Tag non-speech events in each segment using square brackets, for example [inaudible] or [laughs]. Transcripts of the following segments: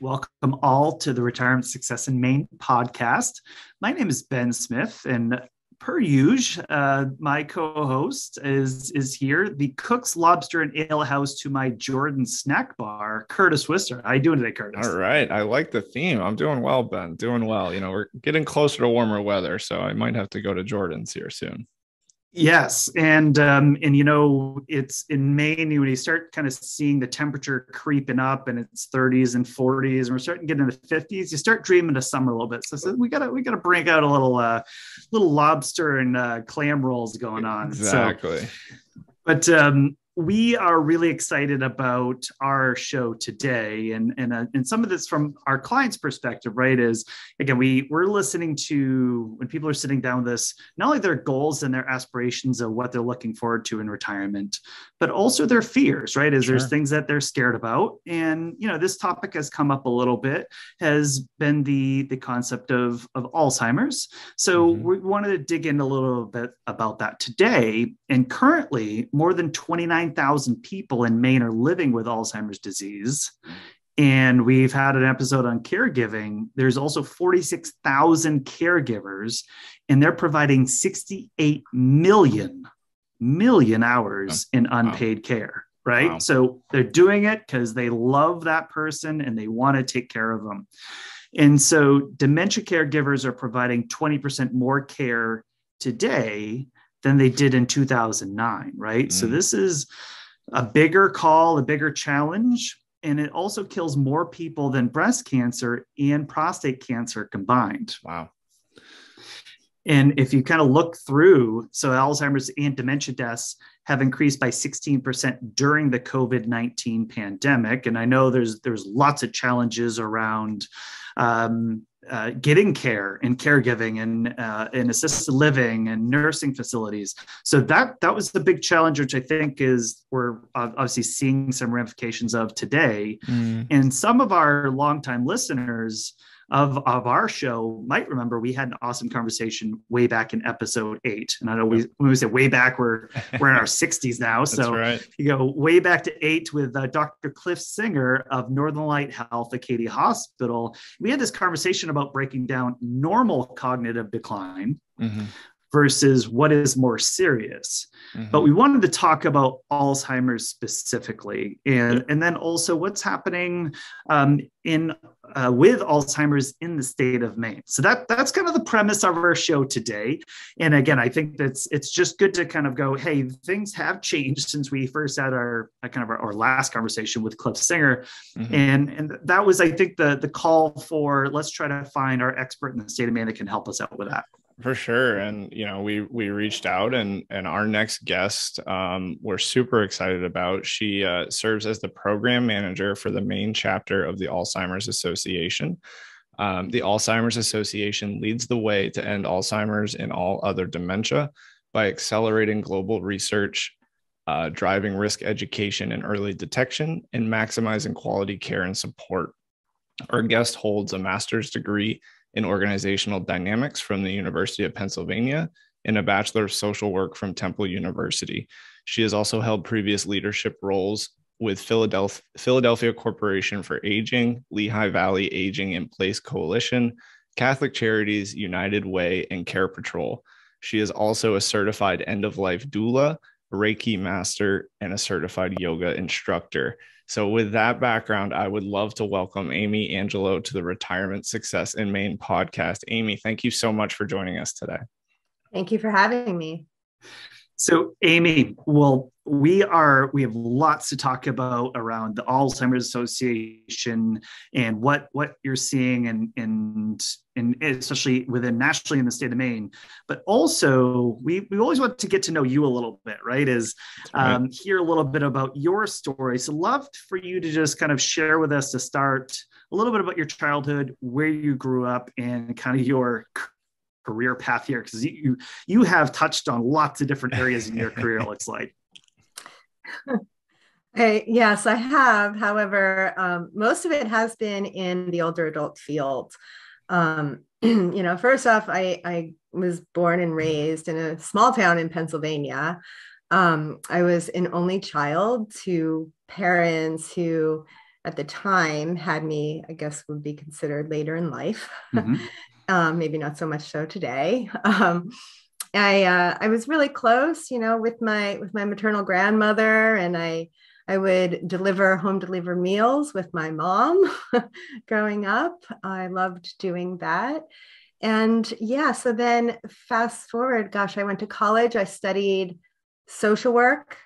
Welcome all to the Retirement Success in Maine podcast. My name is Ben Smith, and per usual, uh, my co-host is is here, the Cook's Lobster and Ale House to my Jordan Snack Bar, Curtis Wister. How you doing today, Curtis? All right, I like the theme. I'm doing well, Ben. Doing well. You know, we're getting closer to warmer weather, so I might have to go to Jordan's here soon. Yes, and um, and you know it's in Maine when you start kind of seeing the temperature creeping up and it's 30s and 40s and we're starting to get into 50s. You start dreaming of summer a little bit. So, so we gotta we gotta break out a little uh, little lobster and uh, clam rolls going on. Exactly. So, but um, we are really excited about our show today and and, uh, and some of this from our clients perspective right is again we we're listening to when people are sitting down with us not only their goals and their aspirations of what they're looking forward to in retirement but also their fears right is sure. there's things that they're scared about and you know this topic has come up a little bit has been the the concept of of alzheimer's so mm-hmm. we wanted to dig in a little bit about that today and currently more than 29 9,000 people in Maine are living with Alzheimer's disease. Hmm. And we've had an episode on caregiving. There's also 46,000 caregivers, and they're providing 68 million million hours in unpaid wow. care right wow. so they're doing it because they love that person and they want to take care of them and so dementia caregivers are providing 20% more care today than they did in 2009, right? Mm. So this is a bigger call, a bigger challenge, and it also kills more people than breast cancer and prostate cancer combined. Wow. And if you kind of look through, so Alzheimer's and dementia deaths have increased by 16% during the COVID-19 pandemic. And I know there's there's lots of challenges around um, uh, getting care and caregiving and uh, and assisted living and nursing facilities. So that that was the big challenge, which I think is we're obviously seeing some ramifications of today. Mm. And some of our longtime listeners of, of our show might remember we had an awesome conversation way back in episode eight. And I know we, when we say way back, we're, [laughs] we're in our 60s now. So right. you go way back to eight with uh, Dr. Cliff Singer of Northern Light Health at Acadia Hospital. We had this conversation about breaking down normal cognitive decline. Mm-hmm versus what is more serious. Mm-hmm. But we wanted to talk about Alzheimer's specifically, and and then also what's happening um, in uh, with Alzheimer's in the state of Maine. So that that's kind of the premise of our show today. And again, I think that's it's just good to kind of go, hey, things have changed since we first had our kind of our, our last conversation with Cliff Singer, mm-hmm. and and that was I think the the call for let's try to find our expert in the state of Maine that can help us out with that for sure. And you know we we reached out and and our next guest um, we're super excited about. She uh, serves as the program manager for the Maine chapter of the alzheimer's association. Um, the alzheimer's association leads the way to end alzheimer's and all other dementia by accelerating global research uh, driving risk education and early detection and maximizing quality care and support. Our guest holds a master's degree in organizational dynamics from the University of Pennsylvania and a Bachelor of Social Work from Temple University. She has also held previous leadership roles with Philadelphia, Philadelphia Corporation for Aging, Lehigh Valley Aging in Place Coalition, Catholic Charities, United Way, and CarePatrol. She is also a certified end of life doula, Reiki master, and a certified yoga instructor. So, with that background, I would love to welcome Amy Angelo to the Retirement Success in Maine podcast. Amy, thank you so much for joining us today. Thank you for having me. So, Amy, well, we are we have lots to talk about around the Alzheimer's Association and what what you're seeing and and and especially within nationally in the state of Maine. But also, we we always want to get to know you a little bit, right? Is um, right. hear a little bit about your story. So, love for you to just kind of share with us to start a little bit about your childhood, where you grew up, and kind of your career path here because you you have touched on lots of different areas in your career. It looks like. Hey, [laughs] yes, I have. However, um, most of it has been in the older adult field. Um, [clears throat] you know, first off, I, I was born and raised in a small town in Pennsylvania. Um, I was an only child to parents who at the time had me, I guess, would be considered later in life. Mm-hmm. [laughs] um, maybe not so much so today. [laughs] Um, I uh, I was really close, you know, with my with my maternal grandmother, and I I would deliver home deliver meals with my mom [laughs] growing up. I loved doing that. And yeah, so then fast forward, gosh, I went to college. I studied social work.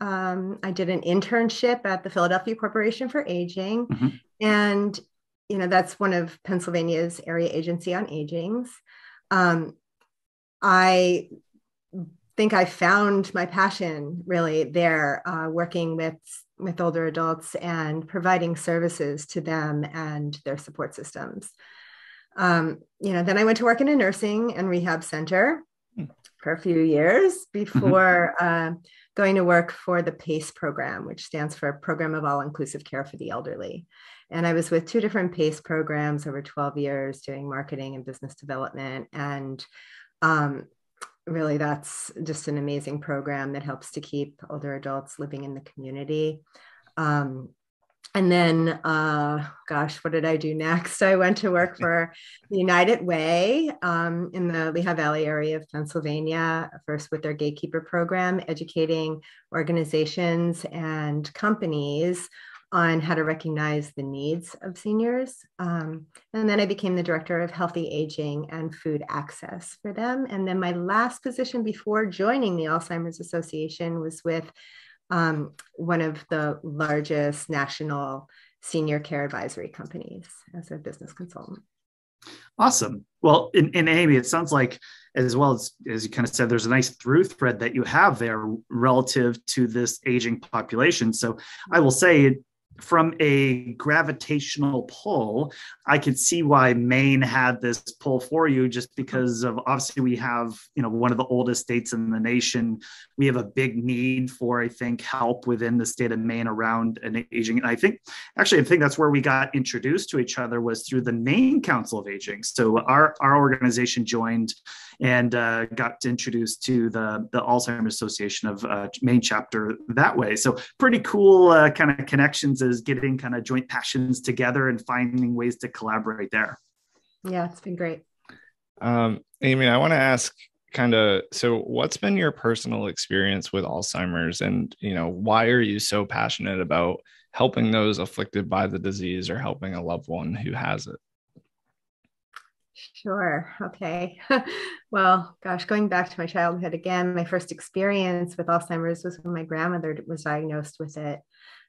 Um, I did an internship at the Philadelphia Corporation for Aging. Mm-hmm. And, you know, that's one of Pennsylvania's area agency on agings. Um, I think I found my passion really there, uh, working with with older adults and providing services to them and their support systems. Um, you know, then I went to work in a nursing and rehab center hmm. for a few years [laughs] before uh, going to work for the PACE program, which stands for Program of All Inclusive Care for the Elderly. And I was with two different PACE programs over 12 years doing marketing and business development. And um, really that's just an amazing program that helps to keep older adults living in the community um, and then uh, gosh what did i do next [laughs] i went to work for the united way um, in the lehigh valley area of pennsylvania first with their gatekeeper program educating organizations and companies on how to recognize the needs of seniors. Um, and then I became the director of healthy aging and food access for them. And then my last position before joining the Alzheimer's Association was with um, one of the largest national senior care advisory companies as a business consultant. Awesome. Well, in, in Amy, it sounds like, as well as, as you kind of said, there's a nice through thread that you have there relative to this aging population. So I will say from a gravitational pull, I could see why Maine had this pull for you just because of obviously we have, you know, one of the oldest states in the nation. We have a big need for, I think, help within the state of Maine around an aging. And I think actually I think that's where we got introduced to each other was through the Maine Council of Aging. So our, our organization joined and uh, got introduced to the, the Alzheimer's Association of uh, Maine chapter that way. So pretty cool uh, kind of connections is getting kind of joint passions together and finding ways to collaborate there. Yeah, it's been great. Um, Amy, I want to ask kind of so what's been your personal experience with Alzheimer's and you know why are you so passionate about helping those afflicted by the disease or helping a loved one who has it? Sure. Okay. [laughs] well, gosh, going back to my childhood again, my first experience with Alzheimer's was when my grandmother was diagnosed with it.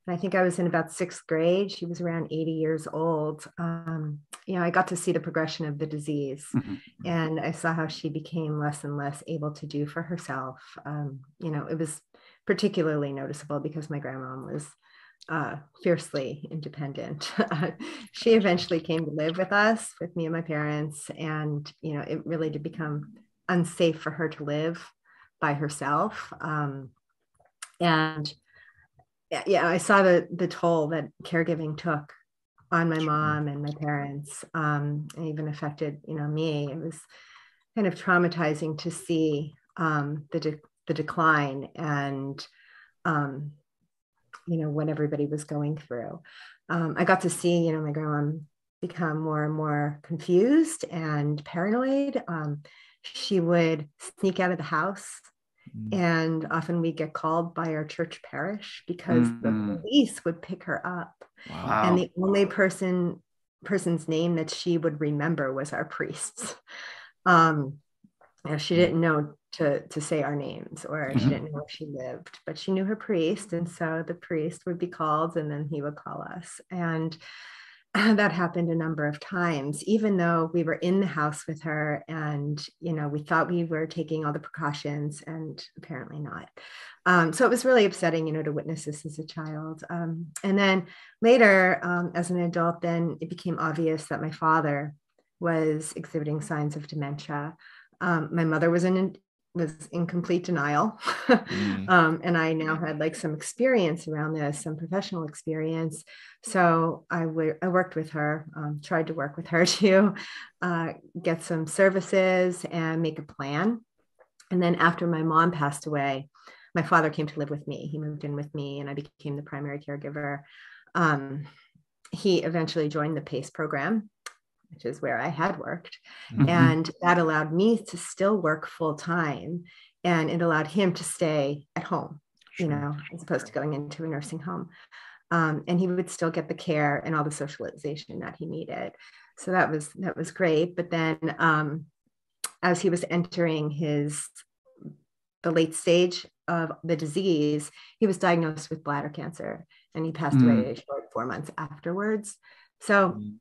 And I think I was in about sixth grade. She was around 80 years old. Um, you know, I got to see the progression of the disease mm-hmm. and I saw how she became less and less able to do for herself. Um, you know, it was particularly noticeable because my grandma was uh, fiercely independent. [laughs] she eventually came to live with us, with me and my parents, and you know, it really did become unsafe for her to live by herself. Um, and yeah, I saw the the toll that caregiving took on my mom and my parents, um, and even affected you know me. It was kind of traumatizing to see um, the de- the decline and um, you know what everybody was going through. Um, i got to see you know my grandma become more and more confused and paranoid. Um, she would sneak out of the house mm. and often we get called by our church parish because mm-hmm. the police would pick her up wow. and the only person person's name that she would remember was our priests [laughs] um, you know, she mm. didn't know to to say our names or mm-hmm. she didn't know where she lived but she knew her priest and so the priest would be called and then he would call us and [laughs] that happened a number of times even though we were in the house with her and you know we thought we were taking all the precautions and apparently not. Um, so it was really upsetting you know to witness this as a child. Um, and then later um, as an adult then it became obvious that my father was exhibiting signs of dementia. Um, my mother was in was in complete denial. mm. [laughs] um, and I now had like some experience around this, some professional experience. So I, w- I worked with her, um, tried to work with her [laughs] to uh, get some services and make a plan. And then after my mom passed away, my father came to live with me. He moved in with me and I became the primary caregiver. Um, he eventually joined the PACE program, which is where I had worked. Mm-hmm. And that allowed me to still work full time. And it allowed him to stay at home, sure. you know, as opposed to going into a nursing home. Um, and he would still get the care and all the socialization that he needed. So that was that was great. But then um, as he was entering his the late stage of the disease, he was diagnosed with bladder cancer and he passed mm. away short four months afterwards. So mm.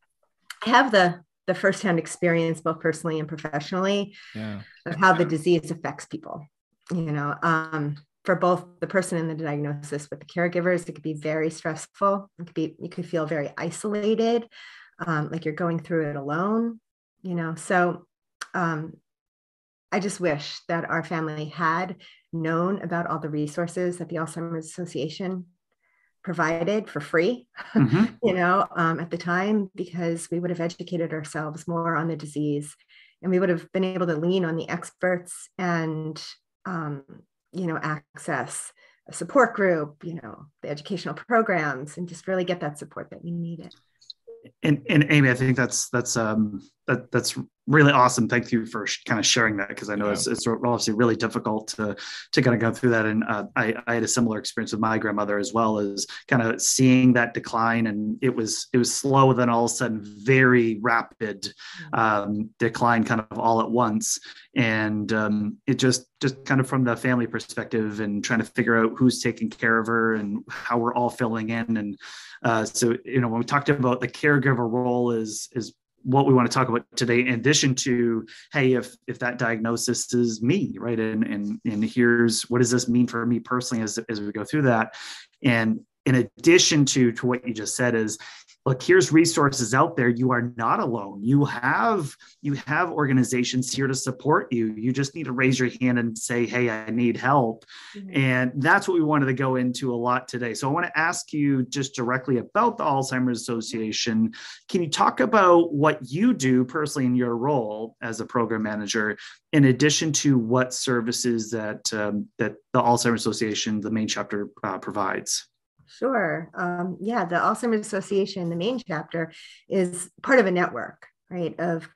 I have the the firsthand experience, both personally and professionally, yeah. of how the disease affects people. You know, um, for both the person and the diagnosis with the caregivers, it could be very stressful. It could be you could feel very isolated, um, like you're going through it alone. You know, so um, I just wish that our family had known about all the resources that the Alzheimer's Association provided for free, mm-hmm. [laughs] you know, um, at the time, because we would have educated ourselves more on the disease and we would have been able to lean on the experts and, um, you know, access a support group, you know, the educational programs and just really get that support that we needed. And, and Amy, I think that's that's um, that that's really awesome. Thank you for sh- kind of sharing that because I know yeah. it's, it's obviously really difficult to to kind of go through that. And uh, I, I had a similar experience with my grandmother as well as kind of seeing that decline, and it was it was slow, then all of a sudden very rapid mm-hmm. um, decline, kind of all at once. And um, it just just kind of from the family perspective and trying to figure out who's taking care of her and how we're all filling in. And uh, so you know when we talked about the caregiver role is is what we want to talk about today in addition to hey if if that diagnosis is me right? And and and here's what does this mean for me personally as as we go through that? And in addition to to what you just said is look here's resources out there. You are not alone. You have you have organizations here to support you. You just need to raise your hand and say hey i need help. Mm-hmm. and that's what we wanted to go into a lot today. So i want to ask you just directly about the alzheimer's association. Can you talk about what you do personally in your role as a program manager in addition to what services that um, that the alzheimer's association the Maine chapter uh, provides Sure. Um, yeah, the Alzheimer's Association, the Maine chapter, is part of a network, right, of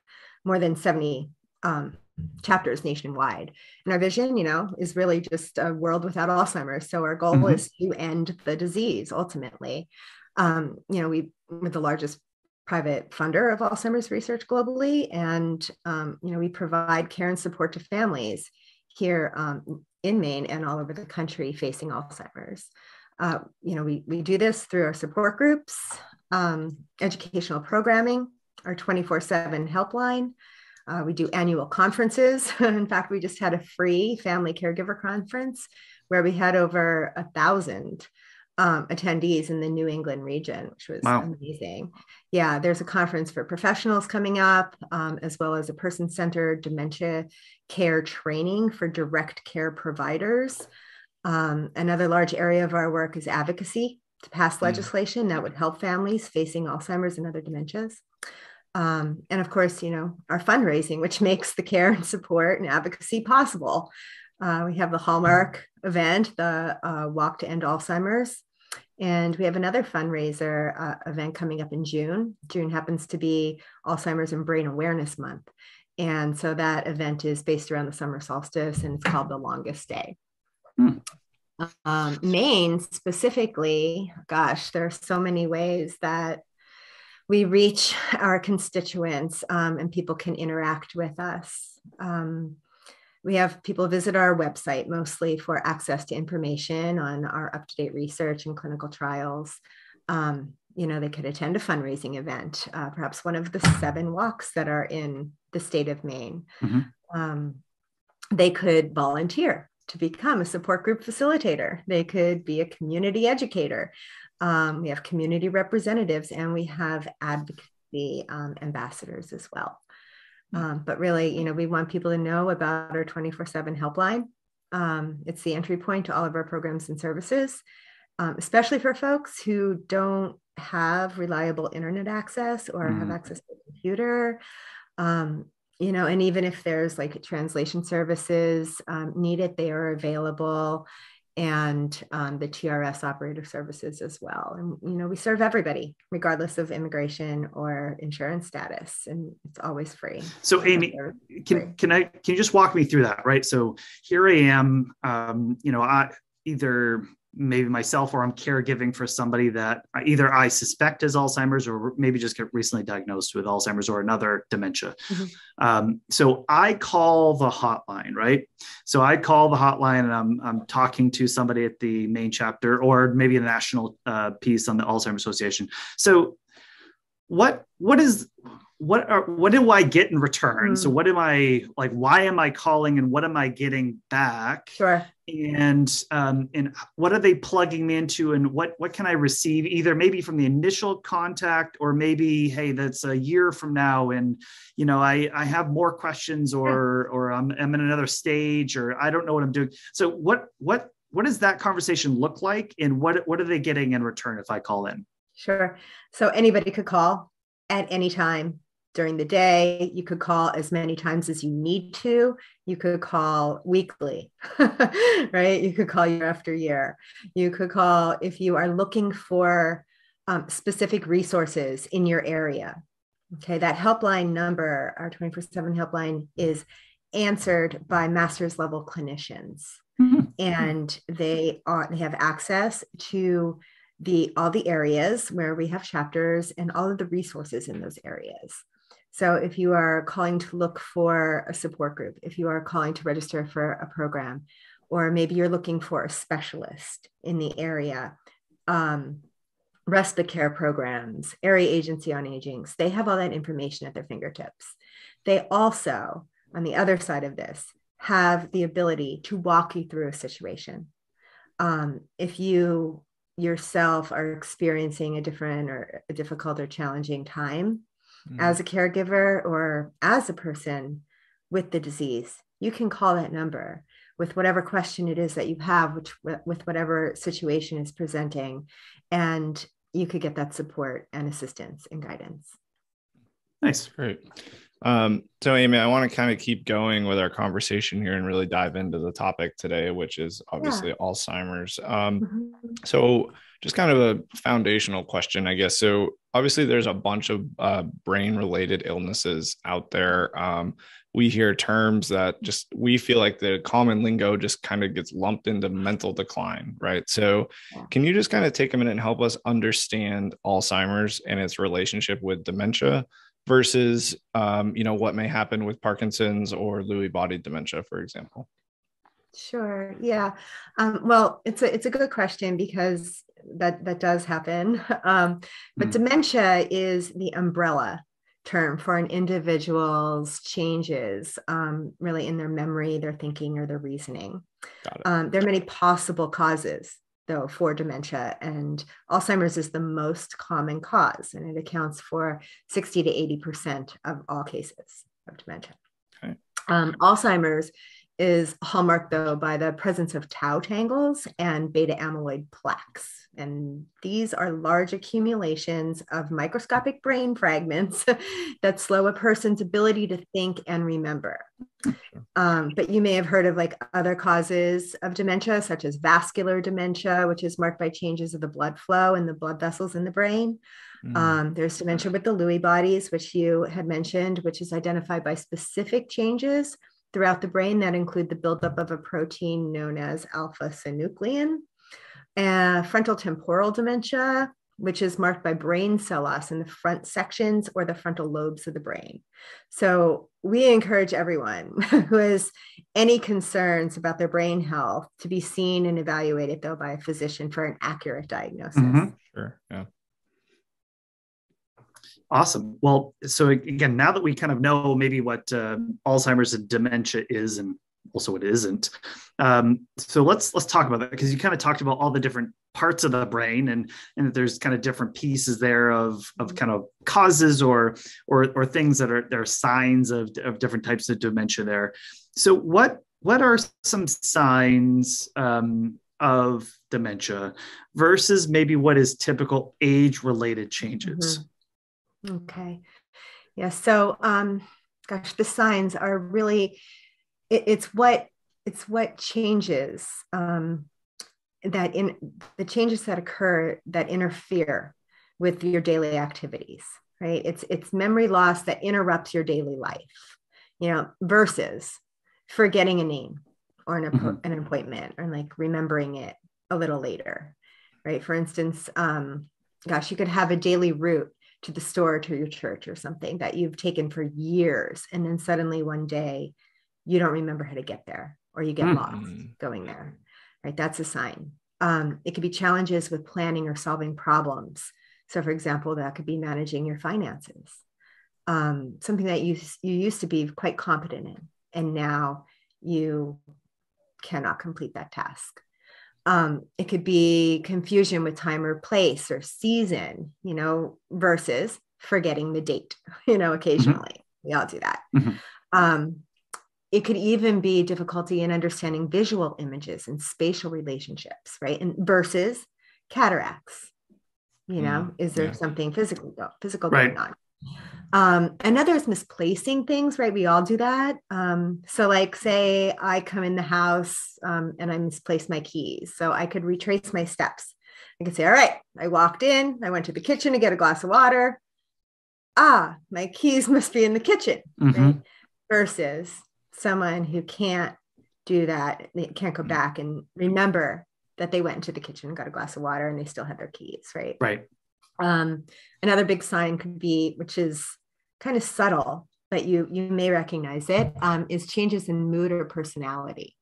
more than 70 um, chapters nationwide. And our vision, you know, is really just a world without Alzheimer's. So our goal mm-hmm. is to end the disease ultimately. Um, you know, we with the largest private funder of Alzheimer's research globally, and um, you know, we provide care and support to families here um, in Maine and all over the country facing Alzheimer's. Uh, you know, we, we do this through our support groups, um, educational programming, our 24 7 helpline. Uh, we do annual conferences. [laughs] In fact, we just had a free family caregiver conference where we had over a thousand um, attendees in the New England region, which was wow. amazing. Yeah, there's a conference for professionals coming up, um, as well as a person centered dementia care training for direct care providers. Um, another large area of our work is advocacy to pass mm. legislation that would help families facing Alzheimer's and other dementias. Um, and of course, you know, our fundraising, which [laughs] makes the care and support and advocacy possible. Uh, we have the Hallmark event, the uh, Walk to End Alzheimer's. And we have another fundraiser uh, event coming up in June. June happens to be Alzheimer's and Brain Awareness Month. And so that event is based around the summer solstice and it's called The Longest Day. Hmm. Um, Maine specifically, gosh, there are so many ways that we reach our constituents um, and people can interact with us. Um, we have people visit our website mostly for access to information on our up to date research and clinical trials. Um, you know, they could attend a fundraising event, uh, perhaps one of the seven walks that are in the state of Maine. Mm-hmm. Um, they could volunteer to become a support group facilitator. They could be a community educator. Um, we have community representatives and we have advocacy um, ambassadors as well. Um, but really, you know, we want people to know about our 24 7 helpline. Um, it's the entry point to all of our programs and services, um, especially for folks who don't have reliable internet access or mm. have access to a computer. Um, you know, and even if there's like translation services um, needed, they are available. and um, the TRS operator services as well. And, you know, we serve everybody, regardless of immigration or insurance status, and it's always free. So, Amy, can, can I, can you just walk me through that? Right. So here I am, um, you know, I either maybe myself or I'm caregiving for somebody that either I suspect is Alzheimer's or maybe just get recently diagnosed with Alzheimer's or another dementia. Mm-hmm. Um, so I call the hotline, right? So I call the hotline and I'm, I'm talking to somebody at the Maine chapter or maybe a national uh, piece on the Alzheimer's Association. So what what is what are what do I get in return? Mm. So what am I like? Why am I calling and what am I getting back? Sure and um, and what are they plugging me into and what what can i receive either maybe from the initial contact or maybe hey that's a year from now and you know i i have more questions or or i'm, I'm in another stage or i don't know what i'm doing so what what what does that conversation look like and what what are they getting in return if i call in sure so anybody could call at any time during the day. You could call as many times as you need to. You could call weekly, [laughs] right? You could call year after year. You could call if you are looking for um, specific resources in your area. Okay, that helpline number, our 24 7 helpline, is answered by master's level clinicians. Mm-hmm. And they are they have access to the all the areas where we have chapters and all of the resources in those areas. So if you are calling to look for a support group, if you are calling to register for a program, or maybe you're looking for a specialist in the area, um, respite care programs, area agency on aging, they have all that information at their fingertips. They also, on the other side of this, have the ability to walk you through a situation. Um, if you yourself are experiencing a different or a difficult or challenging time, mm. as a caregiver or as a person with the disease, you can call that number with whatever question it is that you have, which with whatever situation is presenting, and you could get that support and assistance and guidance. Nice, great. Um, so, Amy, I want to kind of keep going with our conversation here and really dive into the topic today, which is obviously yeah. Alzheimer's. Um, mm-hmm. So, just kind of a foundational question, I guess. So, obviously, there's a bunch of uh, brain related illnesses out there. Um, we hear terms that just we feel like the common lingo just kind of gets lumped into mental decline, right? So, can you just kind of take a minute and help us understand Alzheimer's and its relationship with dementia? Versus um, you know what may happen with parkinson's or lewy body dementia for example? Sure yeah. Um, well it's a it's a good question because that that does happen. [laughs] Um, but mm. dementia is the umbrella term for an individual's changes um, really in their memory their thinking or their reasoning. Um, there are many possible causes though for dementia and alzheimer's is the most common cause and it accounts for 60 to 80% of all cases of dementia okay. um, alzheimer's is hallmarked though by the presence of tau tangles and beta amyloid plaques. And these are large accumulations of microscopic brain fragments [laughs] that slow a person's ability to think and remember. Um, but you may have heard of like other causes of dementia, such as vascular dementia, which is marked by changes of the blood flow and the blood vessels in the brain. Mm. Um, there's dementia with the Lewy bodies, which you had mentioned, which is identified by specific changes throughout the brain that include the buildup of a protein known as alpha synuclein, uh, frontal temporal dementia, which is marked by brain cell loss in the front sections or the frontal lobes of the brain. So we encourage everyone [laughs] who has any concerns about their brain health to be seen and evaluated though by a physician for an accurate diagnosis. Mm-hmm. Sure. Yeah. Awesome. Well, so again, now that we kind of know maybe what uh, Alzheimer's and dementia is, and also what isn't, um, so let's let's talk about that because you kind of talked about all the different parts of the brain, and and there's kind of different pieces there of of kind of causes or or or things that are there are signs of of different types of dementia there. So what what are some signs um, of dementia versus maybe what is typical age related changes? Mm-hmm. Okay. Yeah. So, um, gosh, the signs are really, it, it's what, it's what changes um, that in the changes that occur that interfere with your daily activities right it's it's memory loss that interrupts your daily life you know versus forgetting a name or an, mm-hmm. an appointment or like remembering it a little later right for instance um gosh you could have a daily route to the store to your church or something that you've taken for years and then suddenly one day you don't remember how to get there or you get mm-hmm. lost going there right? That's a sign. Um, it could be challenges with planning or solving problems. So for example that could be managing your finances. Um, something that you you used to be quite competent in and now you cannot complete that task um, it could be confusion with time or place or season, you know, versus forgetting the date, [laughs] you know, occasionally. Mm-hmm. We all do that. Mm-hmm. Um, it could even be difficulty in understanding visual images and spatial relationships, right? And versus cataracts. You know, mm, is there yeah. something physical physical right. going on? Um, another is misplacing things, right? We all do that. Um, so, like, say I come in the house um, and I misplace my keys. So I could retrace my steps. I could say, All right, I walked in, I went to the kitchen to get a glass of water. Ah, my keys [laughs] must be in the kitchen. Mm-hmm. Right? Versus someone who can't do that, they can't go mm. back and remember that they went into the kitchen and got a glass of water and they still had their keys, right? Right. Um, another big sign could be, which is kind of subtle, but you you may recognize it, um, is changes in mood or personality.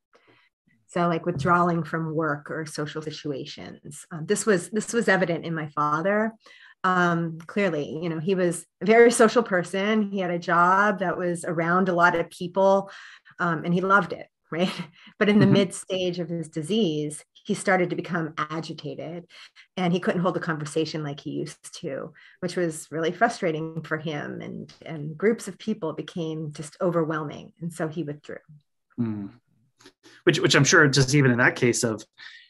So, like withdrawing from work or social situations. Um, this was this was evident in my father. Um, clearly, you know, he was a very social person. He had a job that was around a lot of people, um, and he loved it [laughs] right? But in the mm-hmm. mid stage of his disease, he started to become agitated and he couldn't hold a conversation like he used to, which was really frustrating for him. And, and groups of people became just overwhelming. And so he withdrew. Mm. Which, which I'm sure just even in that case of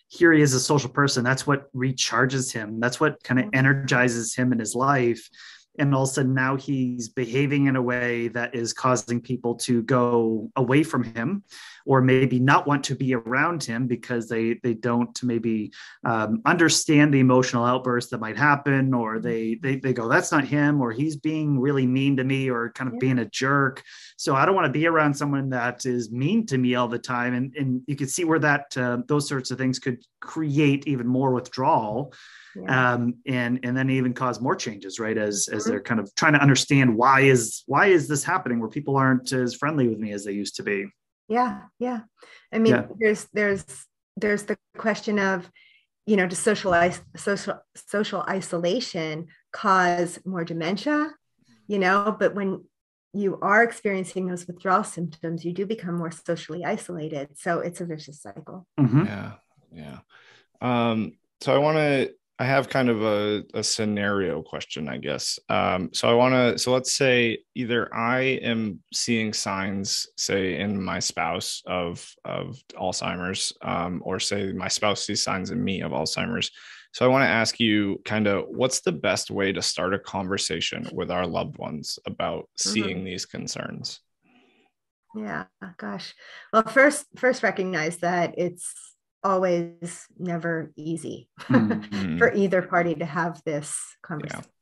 here he is a social person, that's what recharges him. That's what kind of mm-hmm. energizes him in his life and all of a sudden now he's behaving in a way that is causing people to go away from him or maybe not want to be around him because they they don't maybe um, understand the emotional outburst that might happen or mm-hmm. they, they they go that's not him or he's being really mean to me or kind of yeah. being a jerk so i don't want to be around someone that is mean to me all the time and and you can see where that uh, those sorts of things could create even more withdrawal yeah. um, and and then even cause more changes right as as mm-hmm. they're kind of trying to understand why is why is this happening where people aren't as friendly with me as they used to be yeah yeah i mean yeah. there's there's there's the question of you know does social social social isolation cause more dementia you know but when you are experiencing those withdrawal symptoms you do become more socially isolated so it's a vicious cycle mm-hmm. yeah yeah um so i want to I have kind of a, a scenario question, I guess. Um, so I want to, so let's say either I am seeing signs, say in my spouse of of Alzheimer's, um, or say my spouse sees signs in me of Alzheimer's. So I want to ask you, kind of, what's the best way to start a conversation with our loved ones about mm-hmm. seeing these concerns? Yeah, gosh. Well, first, first recognize that it's always never easy mm-hmm. for either party to have this conversation. Yeah.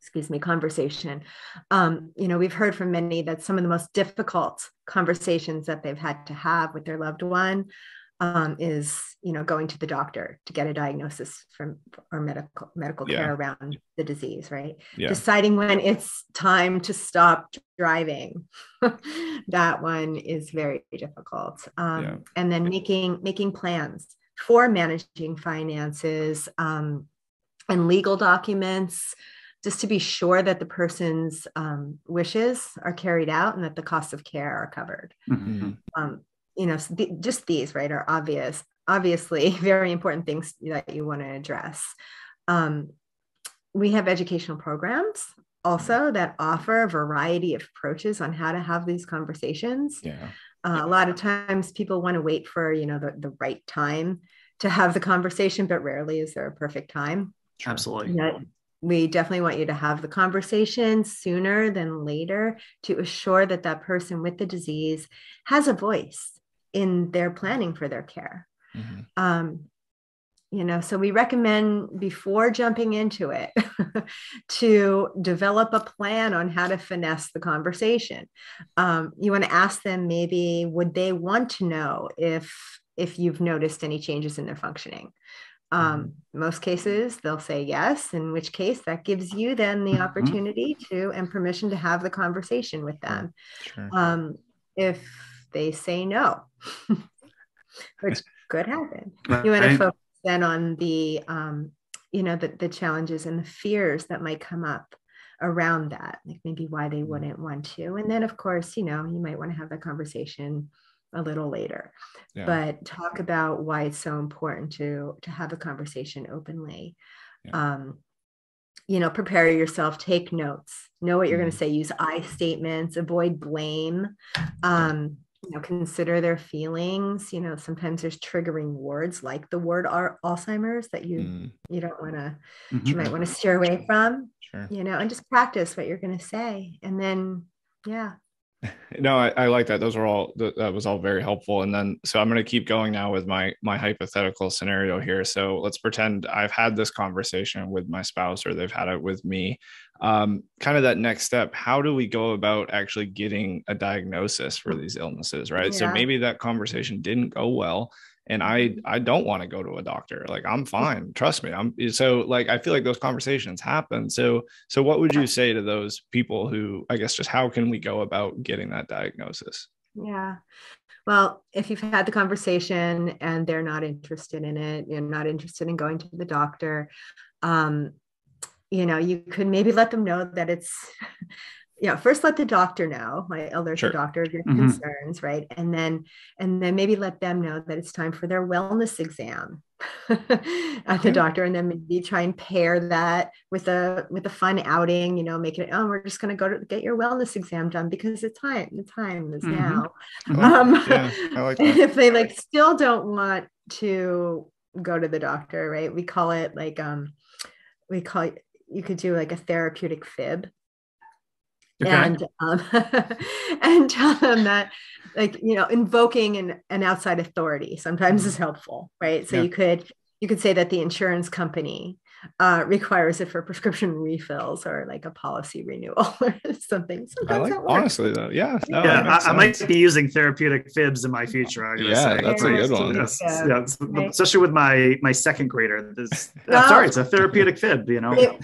Excuse me, conversation. Um, you know, we've heard from many that some of the most difficult conversations that they've had to have with their loved one um, is you know going to the doctor to get a diagnosis from or medical medical yeah. care around the disease right yeah. deciding when it's time to stop driving [laughs] that one is very difficult um, yeah. and then making making plans for managing finances um, and legal documents just to be sure that the person's um, wishes are carried out and that the costs of care are covered. Mm-hmm. Um, you know th- just these right are obvious obviously [laughs] very important things that you want to address. Um, we have educational programs also that offer a variety of approaches on how to have these conversations. Yeah. Uh, a lot of times people want to wait for you know the, the right time to have the conversation but rarely is there a perfect time. Absolutely. Yeah, we definitely want you to have the conversation sooner than later to assure that that person with the disease has a voice in their planning for their care. Mm-hmm. Um, you know so we recommend before jumping into it [laughs] to develop a plan on how to finesse the conversation um, you want to ask them maybe would they want to know if if you've noticed any changes in their functioning um, mm-hmm. most cases they'll say yes in which case that gives you then the mm-hmm. opportunity to and permission to have the conversation with them sure. um, if they say no. [laughs] Which could happen. You want to focus then on the um, you know the, the challenges and the fears that might come up around that like maybe why they mm-hmm. wouldn't want to. And then of course you know you might want to have that conversation a little later. Yeah. but talk about why it's so important to to have a conversation openly. Yeah. um you know prepare yourself take notes know what you're mm-hmm. going to say use i statements avoid blame. Um you know consider their feelings you know sometimes there's triggering words like the word alzheimer's that you mm. you don't want to mm-hmm. you might want to steer away from sure. you know and just practice what you're going to say and then yeah [laughs] no I, I, like that those are all that was all very helpful and then so i'm going to keep going now with my my hypothetical scenario here so let's pretend i've had this conversation with my spouse or they've had it with me um, kind of that next step how do we go about actually getting a diagnosis for these illnesses right? Yeah. so maybe that conversation didn't go well and i i don't want to go to a doctor. Like i'm fine. Trust me. I'm so like i feel like those conversations happen. So so what would you say to those people who i guess just how can we go about getting that diagnosis? Yeah. Well if you've had the conversation and they're not interested in it you're not interested in going to the doctor um, you know you could maybe let them know that it's [laughs] you know first let the doctor know my alert sure. doctor of your mm-hmm. concerns right and then and then maybe let them know that it's time for their wellness exam [laughs] at the doctor and then maybe try and pair that with a with a fun outing you know make it oh we're just going to go to get your wellness exam done because the time the time is mm-hmm. now mm-hmm. [laughs] um yeah, like if they like still don't want to go to the doctor right we call it like um we call it you could do like a therapeutic fib okay. and um, [laughs] and tell them that like you know invoking an, an outside authority sometimes is helpful right so yeah. you could you could say that the insurance company uh, requires it for prescription refills or like a policy renewal [laughs] or something. Sometimes like, honestly, though, yeah, no, yeah, I, I, might be using therapeutic fibs in my future. yeah, say. that's yeah. a good one. Yes, yeah, yeah right. especially with my my second grader. This, [laughs] well, sorry, it's a therapeutic fib. You know. It,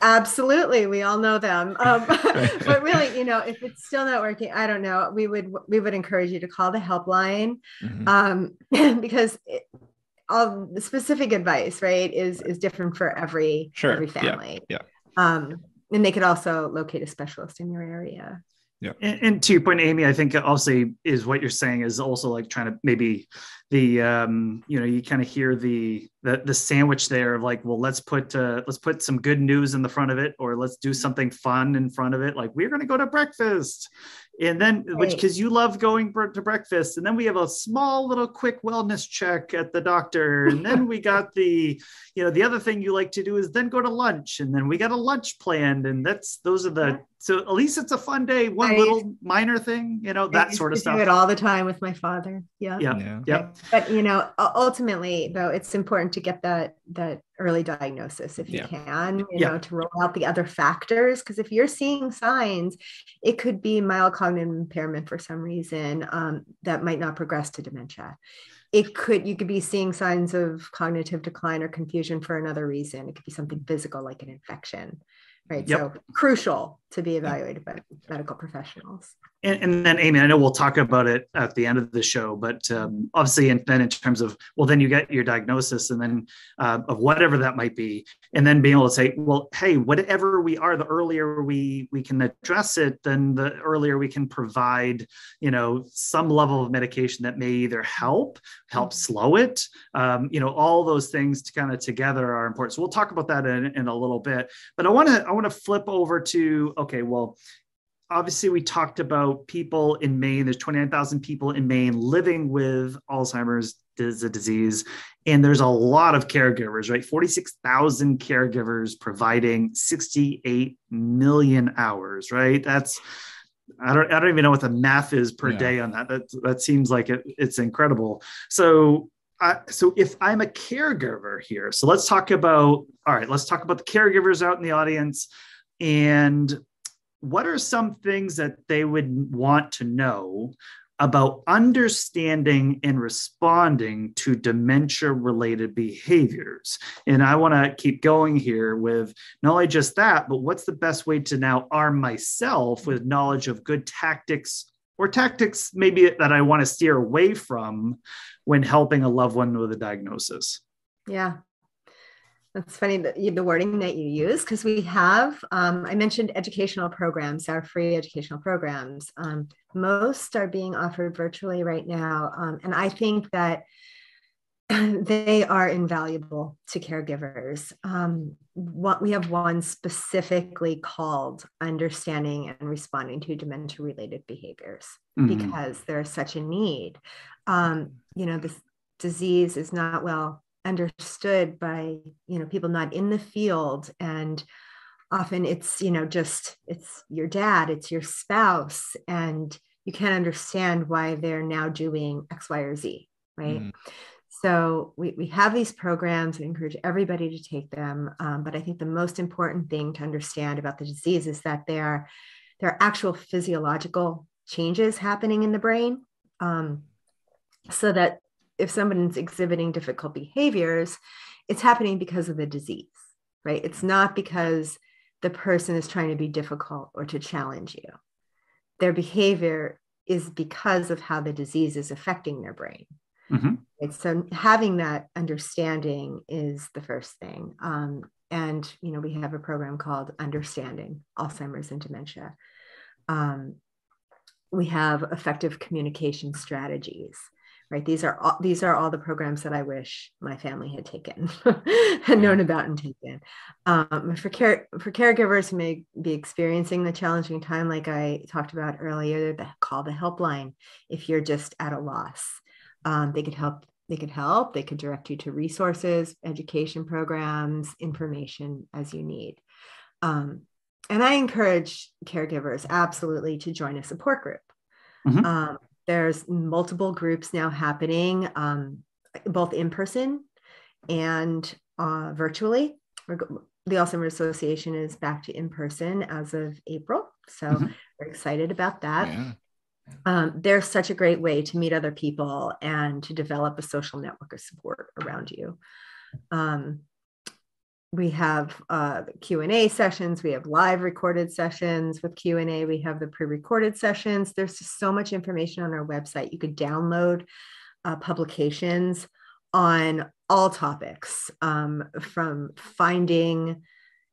Absolutely, we all know them. Um, [laughs] but really, you know, if it's still not working, I don't know. We would we would encourage you to call the helpline mm-hmm. um, because it, all the specific advice, right, is is different for every sure. every family. Yeah. yeah. Um, and they could also locate a specialist in your area. Yeah. And, and, to your point, Amy, I think also is what you're saying is also like trying to maybe the um, you know, you kind of hear the the the sandwich there of like, well, let's put uh, let's put some good news in the front of it, or let's do something fun in front of it. Like we're gonna go to breakfast, and then which because you love going to breakfast and then we have a small little quick wellness check at the doctor and then we got [laughs] the you know the other thing you like to do is then go to lunch and then we got a lunch planned and that's those are the so at least it's a fun day one I, little minor thing you know that sort of stuff do it all the time with my father. Yeah. Yeah. Yeah, yeah. but you know ultimately though it's important to get that that early diagnosis if you yeah. can you yeah. know to roll out the other factors because if you're seeing signs it could be mild cognitive impairment for some reason um, that might not progress to dementia. It could you could be seeing signs of cognitive decline or confusion for another reason. It could be something physical like an infection right yep. so crucial to be evaluated by medical professionals and, and, then Amy, I know we'll talk about it at the end of the show, but um, obviously, and then in terms of well, then you get your diagnosis, and then uh, of whatever that might be, and then being able to say, well, hey, whatever we are, the earlier we we can address it, then the earlier we can provide, you know, some level of medication that may either help, help slow it, um, you know, all those things to kind of together are important. So we'll talk about that in, in a little bit. But I want to I want to flip over to okay, well, obviously we talked about people in Maine. There's 29,000 people in Maine living with Alzheimer's is a disease, and there's a lot of caregivers, right? 46,000 caregivers providing 68 million hours, right? That's I don't I don't even know what the math is per yeah. day on that. That that seems like it, it's incredible. So uh, so if I'm a caregiver here, so let's talk about all right, let's talk about the caregivers out in the audience and what are some things that they would want to know about understanding and responding to dementia related behaviors. And I want to keep going here with not only just that, but what's the best way to now arm myself with knowledge of good tactics or tactics maybe that I want to steer away from when helping a loved one with a diagnosis? Yeah. That's funny that the wording that you use because we have. Um, I mentioned educational programs, our free educational programs. Um, most are being offered virtually right now, um, and I think that [laughs] they are invaluable to caregivers. Um, what we have one specifically called "Understanding and Responding to Dementia-Related Behaviors" mm-hmm. because there's such a need. Um, you know, this disease is not well understood by you know people not in the field and often it's you know just it's your dad it's your spouse and you can't understand why they're now doing x y or z right mm. So we, we have these programs we encourage everybody to take them um, but i think the most important thing to understand about the disease is that there are there are actual physiological changes happening in the brain um, so that if someone's exhibiting difficult behaviors, it's happening because of the disease, right? It's not because the person is trying to be difficult or to challenge you. Their behavior is because of how the disease is affecting their brain. Mm-hmm. So having that understanding is the first thing. Um, and you know, we have a program called Understanding Alzheimer's and Dementia. Um, we have effective communication strategies right these are all these are all the programs that i wish my family had taken [laughs] had known about and taken um, for care for caregivers who may be experiencing the challenging time like i talked about earlier the, call the helpline if you're just at a loss um, they could help they could help they could direct you to resources education programs information as you need um, and i encourage caregivers absolutely to join a support group mm-hmm. um, there's multiple groups now happening, um, both in person and uh, virtually. The Alzheimer's Association is back to in person as of April. So mm-hmm. we're excited about that. Yeah. Um, there's such a great way to meet other people and to develop a social network of support around you. Um, we have uh, q&a sessions we have live recorded sessions. With q&a we have the pre-recorded sessions. There's just so much information on our website. You could download uh, publications on all topics um, from finding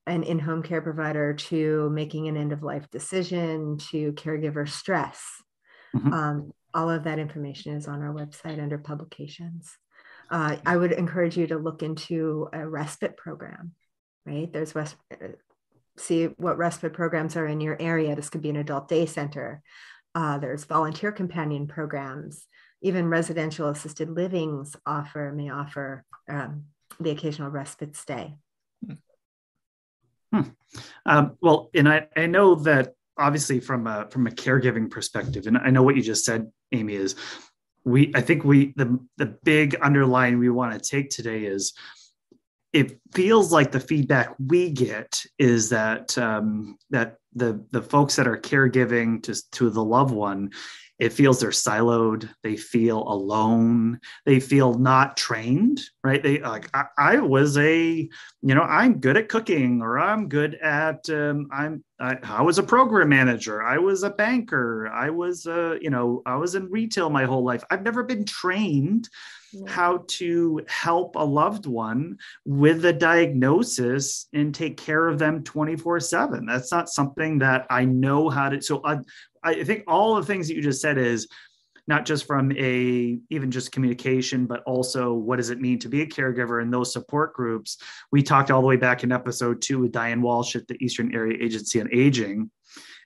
an in-home care provider to making an end-of-life decision to caregiver stress mm-hmm. um, all of that information is on our website under publications uh, I would encourage you to look into a respite program, right? There's res- uh, see what respite programs are in your area. This could be an adult day center. Uh, there's volunteer companion programs. Even residential assisted livings offer may offer um, the occasional respite stay. Hmm. Um, well, and I, I know that obviously from a from a caregiving perspective, and I know what you just said, Amy, is we I think we the the big underline we want to take today is it feels like the feedback we get is that um, that the the folks that are caregiving to to the loved one it feels they're siloed. They feel alone. They feel not trained right? They like I, I was a you know i'm good at cooking or i'm good at um, i'm I, I, was a program manager. I was a banker. I was uh, you know i was in retail my whole life. I've never been trained Mm-hmm. how to help a loved one with a diagnosis and take care of them 24 7 that's not something that i know how to so I, I think all the things that you just said is not just from a even just communication but also what does it mean to be a caregiver in those support groups. We talked all the way back in episode two with diane walsh at the eastern area agency on aging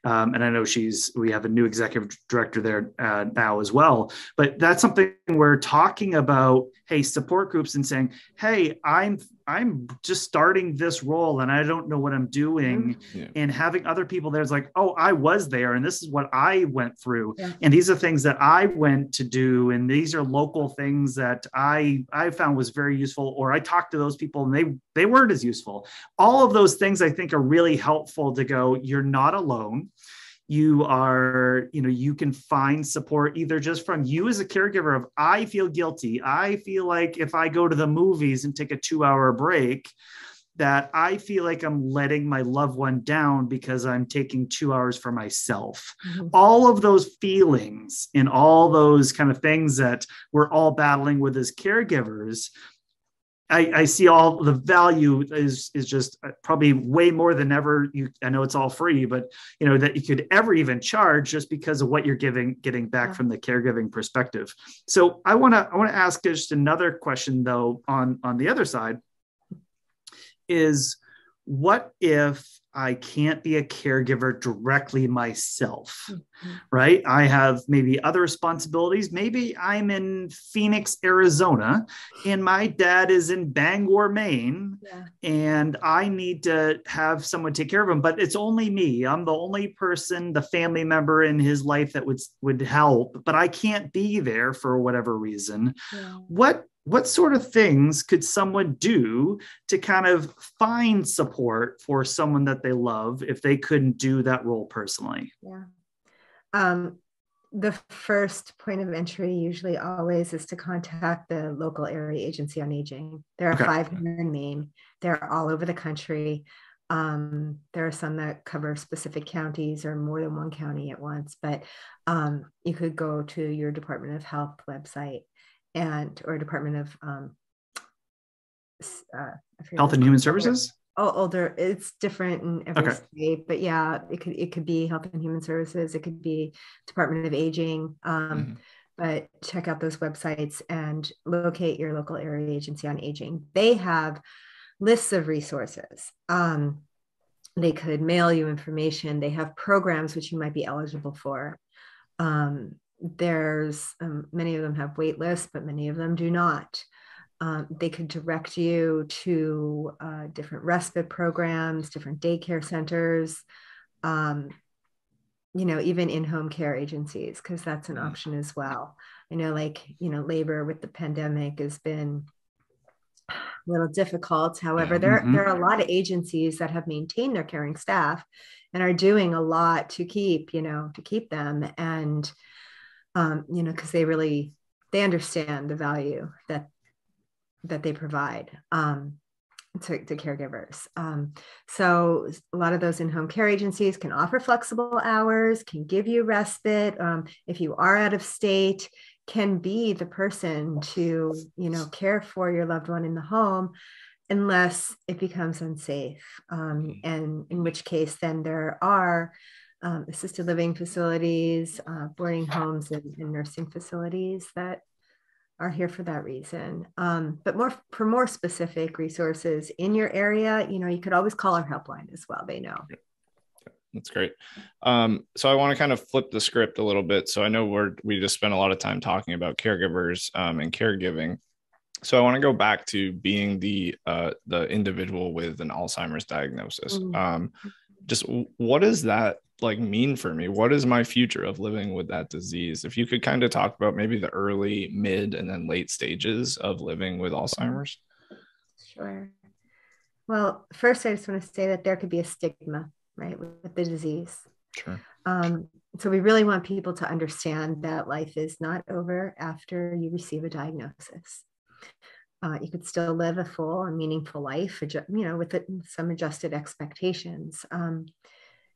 um, and I know she's we have a new executive director there uh, now as well. But that's something we're talking about. Hey, support groups and saying, hey, I'm i'm just starting this role and i don't know what i'm doing mm-hmm. yeah. and having other people there's like oh i was there and this is what i went through yeah. and these are things that i went to do and these are local things that i i found was very useful or i talked to those people and they they weren't as useful all of those things i think are really helpful to go you're not alone you are you know you can find support either just from you as a caregiver of i feel guilty i feel like if i go to the movies and take a two hour break that i feel like i'm letting my loved one down because i'm taking two hours for myself mm-hmm. all of those feelings and all those kind of things that we're all battling with as caregivers I, I, see all the value is is just uh, probably way more than ever. You, I know it's all free, but you know that you could ever even charge just because of what you're giving, getting back from the caregiving perspective. So I want to I want to ask just another question though on on the other side is what if I can't be a caregiver directly myself, mm-hmm. right? I have maybe other responsibilities. Maybe I'm in Phoenix, Arizona, and my dad is in Bangor, Maine, yeah. and I need to have someone take care of him. But it's only me. I'm the only person, the family member in his life that would would help, but I can't be there for whatever reason. Yeah. What what sort of things could someone do to kind of find support for someone that they love if they couldn't do that role personally? Yeah. Um, the first point of entry usually always is to contact the local area agency on aging. There are okay. five here in Maine. They're all over the country. Um, there are some that cover specific counties or more than one county at once, but um, you could go to your Department of Health website and or Department of um, uh, Health and Human Services. Oh, older. It's different in every okay. state, but yeah, it could it could be Health and Human Services. It could be Department of Aging. Um, mm-hmm. But check out those websites and locate your local area agency on aging. They have lists of resources. Um, they could mail you information. They have programs which you might be eligible for. Um, there's um, many of them have wait lists, but many of them do not. Um, they could direct you to uh, different respite programs, different daycare centers, um, you know, even in home care agencies, because that's an mm. option as well. I know, like, you know, labor with the pandemic has been a little difficult. However, yeah. there, mm-hmm. there are a lot of agencies that have maintained their caring staff and are doing a lot to keep, you know, to keep them. And, um, you know, because they really they understand the value that that they provide um, to, to, caregivers. Um, so a lot of those in-home care agencies can offer flexible hours, can give you respite. Um, if you are out of state, can be the person to you know care for your loved one in the home unless it becomes unsafe um, mm-hmm. and in which case then there are um, assisted living facilities, uh, boarding homes, and, and, nursing facilities that are here for that reason. Um, but more for more specific resources in your area, you know, you could always call our helpline as well. They know. That's great. Um, so I want to kind of flip the script a little bit. So I know we're we just spent a lot of time talking about caregivers um, and caregiving. So I want to go back to being the uh, the individual with an Alzheimer's diagnosis. Mm-hmm. Um, just what does that like mean for me? What is my future of living with that disease? If you could kind of talk about maybe the early, mid, and then late stages of living with Alzheimer's. Sure. Well, first, I just want to say that there could be a stigma, right, with the disease. Sure. Um, so we really want people to understand that life is not over after you receive a diagnosis. Uh, you could still live a full and meaningful life, you know, with some adjusted expectations. Um,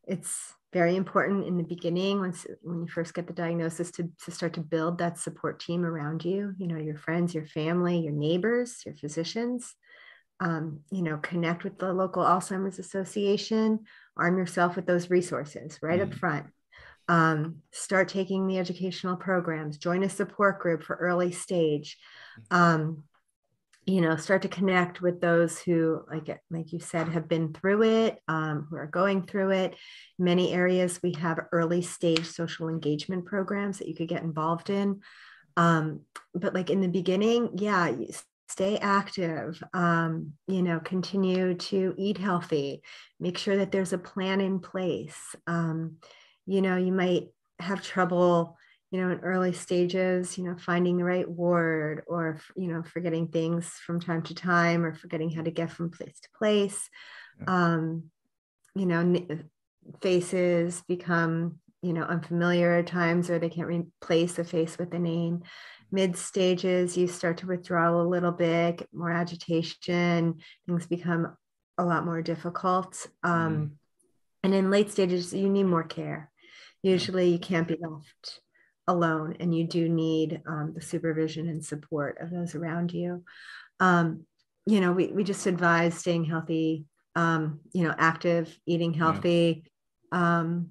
it's very important in the beginning once when you first get the diagnosis to, to start to build that support team around you you know your friends your family your neighbors your physicians. Um, you know connect with the local alzheimer's association arm yourself with those resources right mm-hmm. up front. Um, start taking the educational programs join a support group for early stage. Um, you know start to connect with those who like like you said have been through it um, who are going through it many areas we have early stage social engagement programs that you could get involved in um, but like in the beginning yeah stay active, um, you know, continue to eat healthy, make sure that there's a plan in place. Um, you know, you might have trouble, you know, in early stages, you know, finding the right word or, you know, forgetting things from time to time or forgetting how to get from place to place. Um, you know, faces become, you know, unfamiliar at times or they can't replace a face with a name mid stages, you start to withdraw a little bit, more agitation, things become a lot more difficult. Um, mm. And in late stages, you need more care. Usually, you can't be left alone, and you do need um, the supervision and support of those around you. Um, you know, we, we just advise staying healthy, um, you know, active, eating healthy, yeah. Um,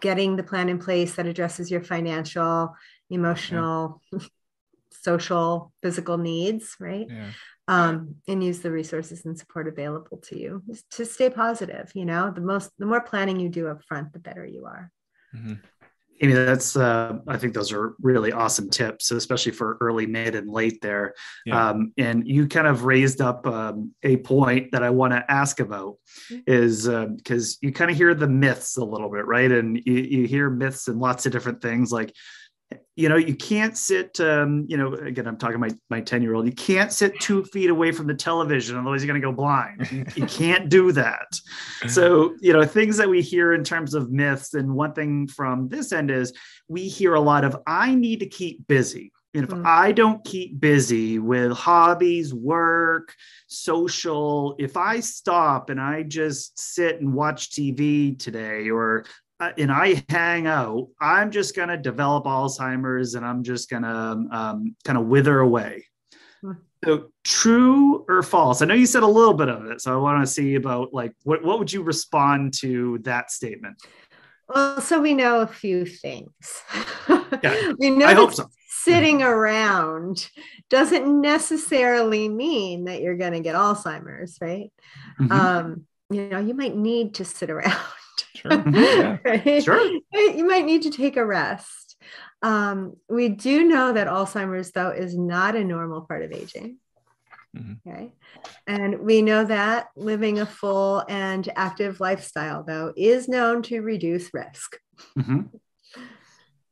getting the plan in place that addresses your financial emotional, yeah. [laughs] social, physical needs, right? Yeah. Um, and use the resources and support available to you to stay positive. You know, the most, the more planning you do up front, the better you are. Mm-hmm. Amy, that's uh, I think those are really awesome tips, especially for early, mid, and late there. Yeah. Um, and you kind of raised up um, a point that I want to ask about, mm-hmm. is because uh, you kind of hear the myths a little bit, right? And you, you hear myths and lots of different things like you know you can't sit um, you know again i'm talking my my 10 year old you can't sit two feet away from the television otherwise you're going to go blind. You, you, [laughs] can't do that. So you know things that we hear in terms of myths and one thing from this end is we hear a lot of i need to keep busy. And if mm. I don't keep busy with hobbies, work, social, if I stop and I just sit and watch TV today or and I hang out, I'm just going to develop Alzheimer's and I'm just going to um, kind of wither away. Hmm. So true or false? I know you said a little bit of it, so I want to see about like what what would you respond to that statement? Well, so we know a few things. Yeah, [laughs] we know I hope so. sitting around doesn't necessarily mean that you're going to get Alzheimer's, right? Mm-hmm. Um, you know, you might need to sit around Sure. [laughs] Yeah. right? Sure. You might need to take a rest. Um, we do know that Alzheimer's, though, is not a normal part of aging. Mm-hmm. Okay. And we know that living a full and active lifestyle, though, is known to reduce risk. Mm-hmm.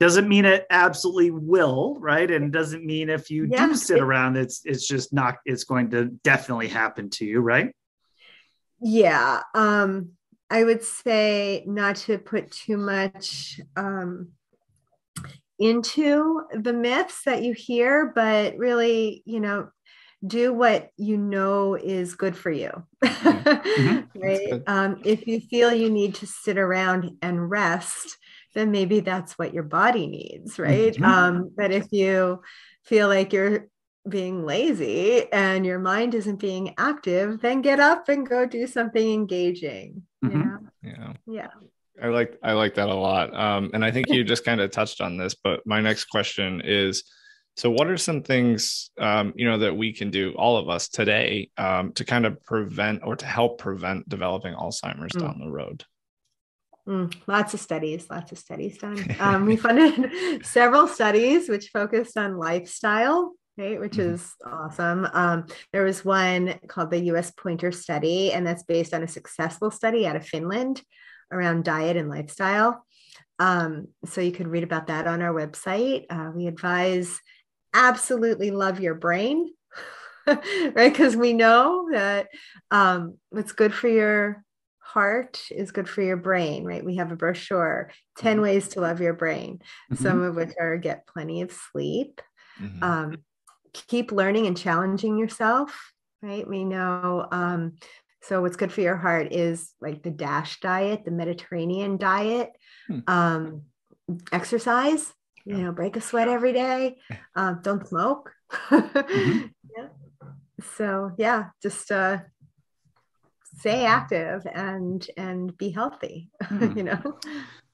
Doesn't mean it absolutely will, right? And doesn't mean if you yeah. do sit around, it's it's just not it's going to definitely happen to you, right? Yeah. Um, I would say not to put too much um, into the myths that you hear, but really, you know, do what you know is good for you. [laughs] Mm-hmm. right? Um, if you feel you need to sit around and rest, then maybe that's what your body needs, right? Mm-hmm. Um, but if you feel like you're being lazy and your mind isn't being active, then get up and go do something engaging. Yeah. Yeah. I like I like that a lot. Um, and I think you [laughs] just kind of touched on this, but my next question is so what are some things um, you know that we can do all of us today um, to kind of prevent or to help prevent developing alzheimer's mm. down the road mm, lots of studies lots of studies done [laughs] um, we funded [laughs] several studies which focused on lifestyle right which mm-hmm. is awesome um, there was one called the U.S. POINTER study and that's based on a successful study out of finland around diet and lifestyle um, so you can read about that on our website uh, we advise absolutely love your brain [laughs] right because we know that um, what's good for your heart is good for your brain right we have a brochure 10 mm-hmm. ways to love your brain mm-hmm. some of which are get plenty of sleep mm-hmm. um, keep learning and challenging yourself, right? We know. Um, so what's good for your heart is like the DASH diet, the Mediterranean diet, hmm. um, exercise. You know, break a sweat every day. Um, [laughs] don't smoke. [laughs] mm-hmm. yeah. So yeah, just uh, stay active and and be healthy. [laughs] Hmm. you know.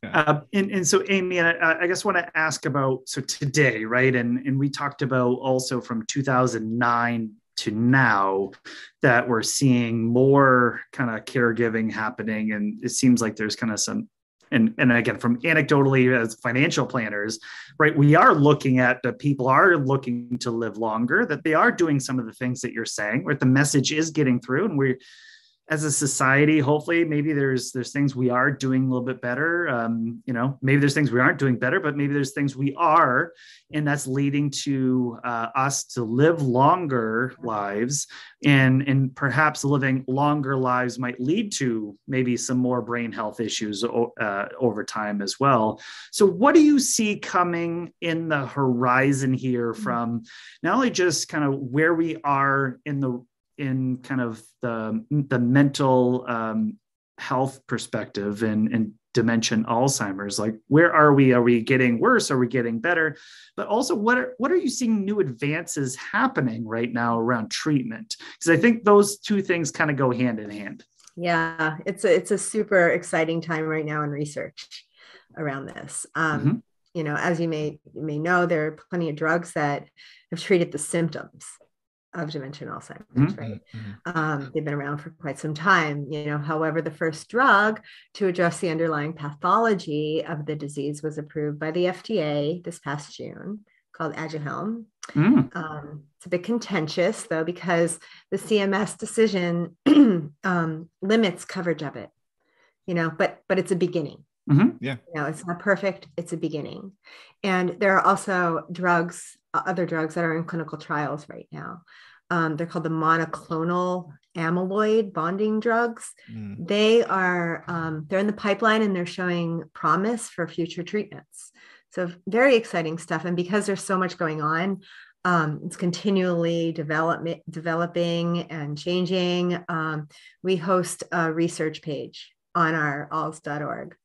Uh, and, and so, Amy, I, I guess want to ask about so today, right? And and we talked about also from 2009 to now that we're seeing more kind of caregiving happening, and it seems like there's kind of some and and again from anecdotally as financial planners right we are looking at that people are looking to live longer that they are doing some of the things that you're saying right? The message is getting through and we're as a society hopefully maybe there's there's things we are doing a little bit better um, you know maybe there's things we aren't doing better but maybe there's things we are and that's leading to uh, us to live longer lives and and perhaps living longer lives might lead to maybe some more brain health issues uh, over time as well so what do you see coming in the horizon here mm-hmm. from not only just kind of where we are in the in kind of the the mental um, health perspective and and dementia alzheimer's like where are we? Are we getting worse? Are we getting better? But also what are what are you seeing new advances happening right now around treatment? Because i think those two things kind of go hand in hand. Yeah it's a it's a super exciting time right now in research around this. Um, mm-hmm. you know as you may you may know there are plenty of drugs that have treated the symptoms of dementia and Alzheimer's, mm-hmm. right? Mm-hmm. Um, they've been around for quite some time. You know, however, the first drug to address the underlying pathology of the disease was approved by the FDA this past June, called Aduhelm. Mm. Um, it's a bit contentious though because the CMS decision [clears throat] um, limits coverage of it. You know, but but it's a beginning. Mm-hmm. Yeah. You know, it's not perfect. It's a beginning, and there are also drugs, other drugs that are in clinical trials right now. Um, they're called the monoclonal amyloid bonding drugs. Mm. They are um, they're in the pipeline and they're showing promise for future treatments. So very exciting stuff. And because there's so much going on, um, it's continually develop, developing and changing. Um, we host a research page on our alz.org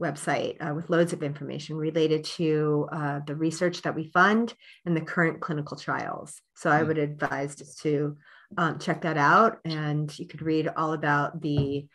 website uh, with loads of information related to uh, the research that we fund and the current clinical trials. So I hmm. would advise just to um, check that out, and you could read all about the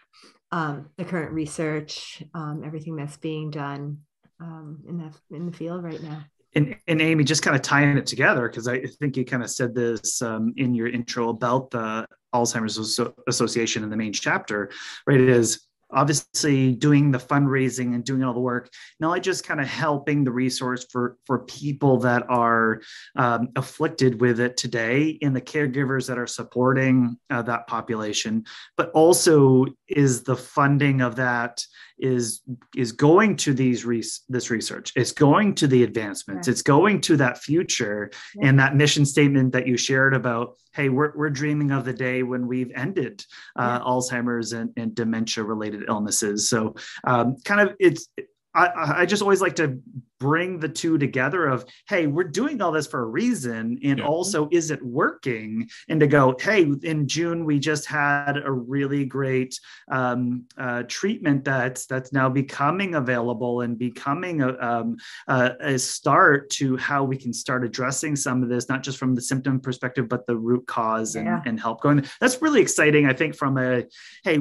um, the current research, um, everything that's being done um, in the in the field right now. And, and Amy, just kind of tying it together, because I think you kind of said this um, in your intro about the Alzheimer's Association in the Maine chapter, right? It is obviously doing the fundraising and doing all the work not just kind of helping the resource for for people that are um, afflicted with it today and the caregivers that are supporting uh, that population but also is the funding of that is is going to these res- this research it's going to the advancements it's going to that future yeah. and that mission statement that you shared about hey we're, we're dreaming of the day when we've ended uh, yeah. alzheimer's and, and dementia related illnesses so um, kind of it's I, I just always like to bring the two together of hey we're doing all this for a reason and yeah. also is it working and to go hey in june we just had a really great um, uh, treatment that's that's now becoming available and becoming a, um, a, a, start to how we can start addressing some of this not just from the symptom perspective but the root cause and, yeah. and help going that's really exciting i think from a hey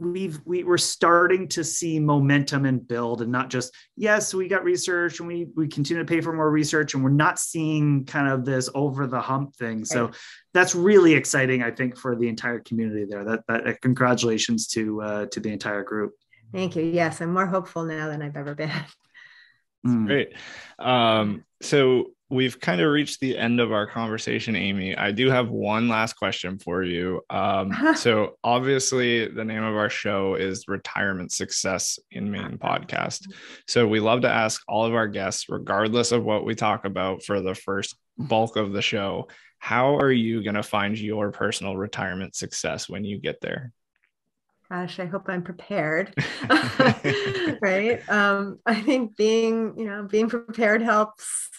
we've we, we're starting to see momentum and build and not just yes we got research and we we continue to pay for more research and we're not seeing kind of this over the hump thing. So that's really exciting i think for the entire community there. That, that uh, congratulations to uh, to the entire group. Thank you. Yes i'm more hopeful now than i've ever been. Mm. great. Um, so we've kind of reached the end of our conversation, Amy. I do have one last question for you. Um, [laughs] so, obviously, the name of our show is Retirement Success in Maine [laughs] podcast. So, we love to ask all of our guests, regardless of what we talk about for the first bulk of the show, how are you going to find your personal retirement success when you get there? gosh i hope i'm prepared [laughs] right um, i think being you know being prepared helps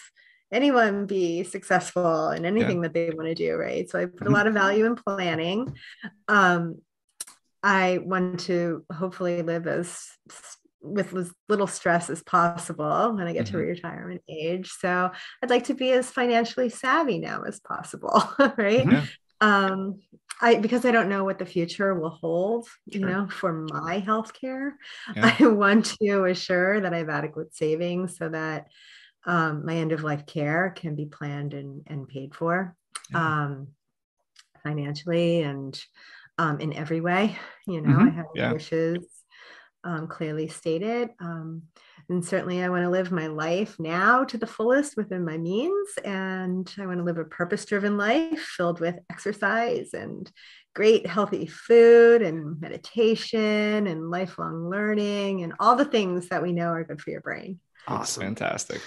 anyone be successful in anything yeah. that they want to do right so i put a mm-hmm. lot of value in planning um, i want to hopefully live as with as little stress as possible when i get mm-hmm. to retirement age so i'd like to be as financially savvy now as possible [laughs] right yeah. um, I because I don't know what the future will hold, sure. you know, for my healthcare. Yeah. [laughs] I want to assure that I have adequate savings so that um, my end of life care can be planned and, and paid for yeah. um, financially and um, in every way. You know, mm-hmm. I have yeah. wishes um, clearly stated. Um, and certainly, I want to live my life now to the fullest within my means. And I want to live a purpose driven life filled with exercise and great healthy food and meditation and lifelong learning and all the things that we know are good for your brain. Awesome. Fantastic.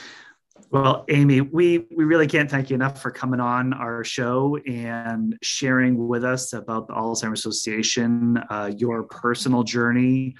Well, Amy, we we really can't thank you enough for coming on our show and sharing with us about the Alzheimer's Association, uh, your personal journey,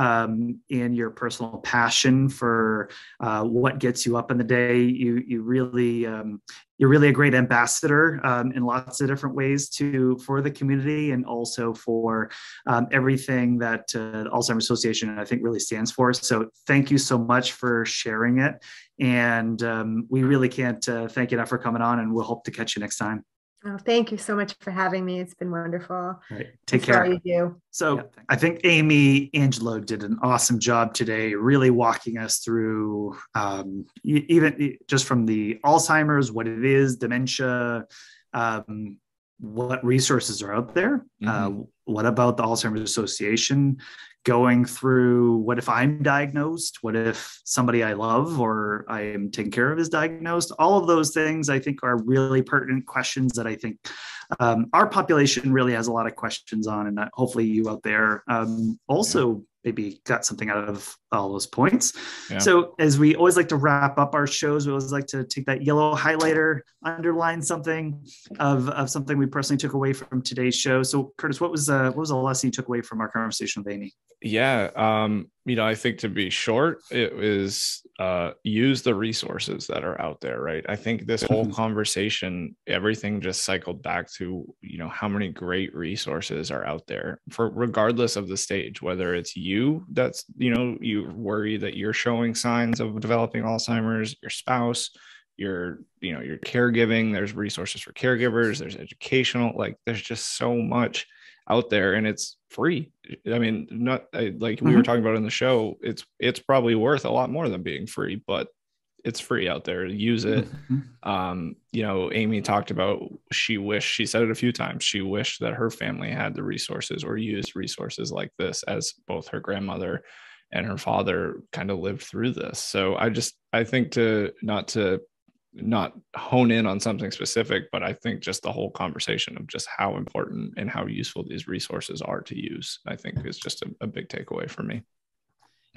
um, and your personal passion for uh, what gets you up in the day. You you really um, you're really a great ambassador um, in lots of different ways to for the community and also for um, everything that uh, the Alzheimer's Association I think really stands for. So thank you so much for sharing it, and um, we really can't uh, thank you enough for coming on, and we'll hope to catch you next time. Oh, thank you so much for having me. It's been wonderful. All right. Take care. you do. So yeah, I think Amy Angelo did an awesome job today, really walking us through um, even just from the Alzheimer's, what it is, dementia, um, what resources are out there. Mm-hmm. Uh, what about the Alzheimer's Association? Going through what if I'm diagnosed? What if somebody I love or I am taking care of is diagnosed? All of those things I think are really pertinent questions that I think um, our population really has a lot of questions on, and hopefully you out there um, also maybe got something out of all those points. Yeah. So, as we always like to wrap up our shows, we always like to take that yellow highlighter, underline something of, of something we personally took away from today's show. So, Curtis, what was uh, what was the lesson you took away from our conversation with Amy? Yeah, um, you know, I think to be short, it is uh, use the resources that are out there, right? I think this whole mm-hmm. conversation, everything just cycled back to you know how many great resources are out there for regardless of the stage, whether it's you that's you know you worry that you're showing signs of developing Alzheimer's, your spouse, your you know your caregiving. There's resources for caregivers. There's educational. Like there's just so much out there, and it's free. I mean, not like mm-hmm. we were mm-hmm. talking about in the show. It's it's probably worth a lot more than being free, but it's free out there use it mm-hmm. um you know amy talked about she wished she said it a few times she wished that her family had the resources or used resources like this as both her grandmother and her father kind of lived through this. So i just i think to not to not hone in on something specific but i think just the whole conversation of just how important and how useful these resources are to use i think is just a, a big takeaway for me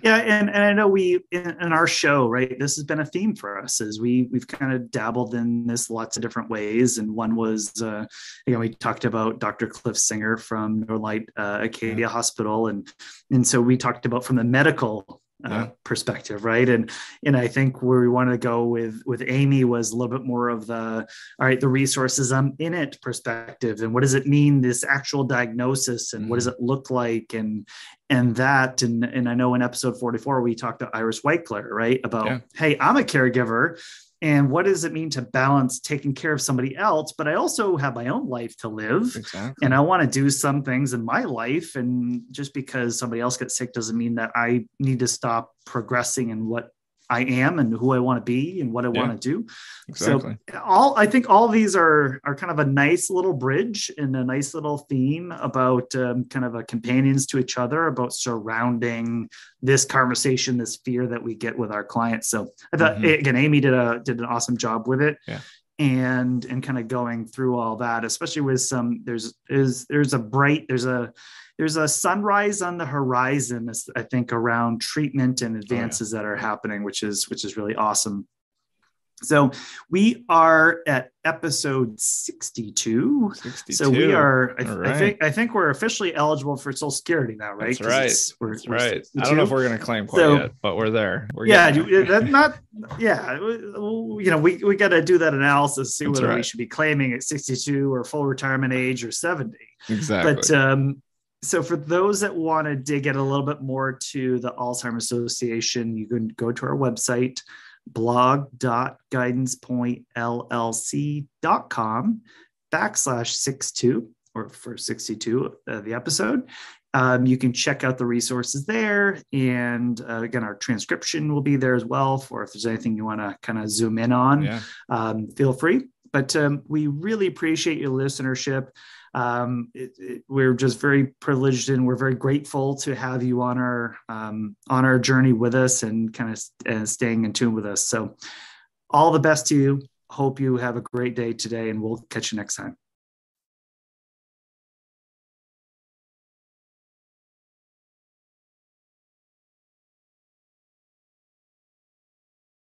yeah, and, and I know we in, in, our show, right? This has been a theme for us as we we've kind of dabbled in this lots of different ways. And one was, uh, you know, we talked about Dr. Cliff Singer from Norlight uh, Acadia. Hospital, and and so we talked about from the medical uh, yeah. perspective, right? And and I think where we wanted to go with with Amy was a little bit more of the all right, the resources I'm in it perspective, and what does it mean this actual diagnosis, and mm-hmm. what does mm-hmm. it look like, and and that, and and I know in episode 44 we talked to Iris Whiteclair, right, about yeah. hey, I'm a caregiver, and what does it mean to balance taking care of somebody else but i also have my own life to live exactly. and i want to do some things in my life and just because somebody else gets sick doesn't mean that i need to stop progressing in what I am and who I want to be and what I yeah, want to do. Exactly. So all I think all these are are kind of a nice little bridge and a nice little theme about um, kind of a companions to each other about surrounding this conversation, this fear that we get with our clients. So I thought mm-hmm. again, Amy did a did an awesome job with it. Yeah and and kind of going through all that especially with some there's is there's a bright there's a there's a sunrise on the horizon i think around treatment and advances oh, yeah. that are happening which is which is really awesome so we are at episode 62. 62. So we are, I, right. I, think, I think we're officially eligible for Social Security now, right? That's right. We're, That's we're right. 62. I don't know if we're going to claim quite so, yet, but we're there. We're yeah, not, yeah. You know, we, we got to do that analysis, see That's whether right. we should be claiming at 62 or full retirement age or 70. Exactly. But, um, so for those that want to dig in a little bit more to the Alzheimer's Association, you can go to our website, blog.guidancepointllc.com backslash 62 or for 62 uh, the episode. Um, you can check out the resources there and uh, again our transcription will be there as well for if there's anything you want to kind of zoom in on. Yeah. um, feel free. But um, we really appreciate your listenership um, it, it, we're just very privileged and we're very grateful to have you on our um, on our journey with us and kind of uh, staying in tune with us. So, all the best to you. Hope you have a great day today, and we'll catch you next time.